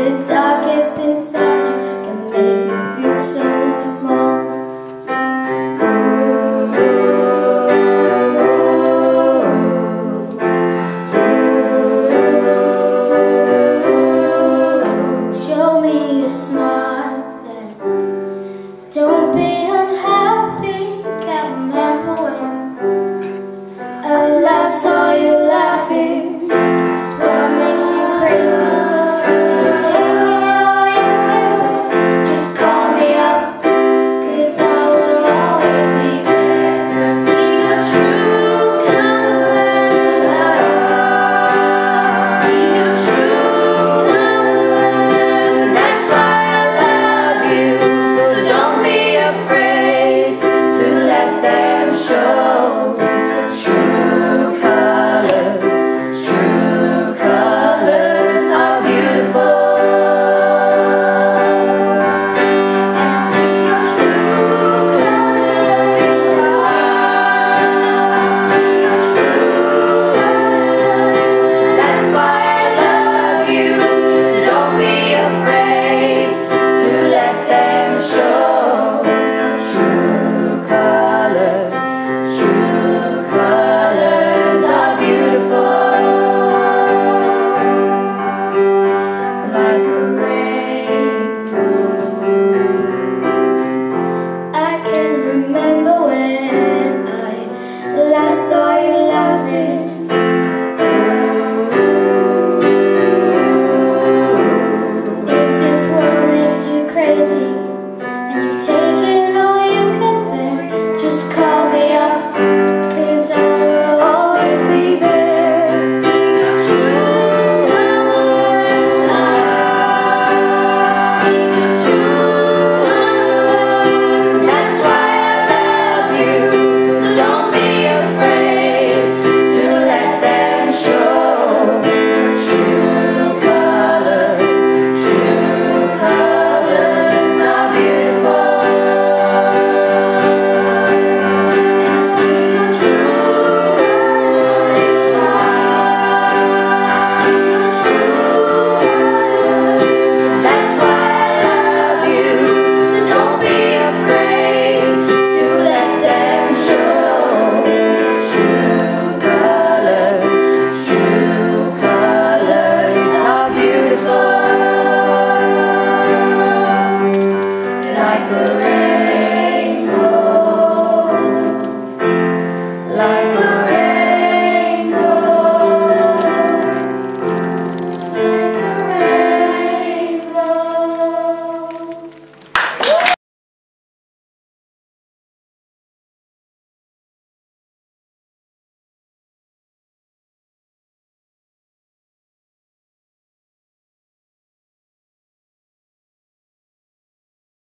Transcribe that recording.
libertad. rain. forever.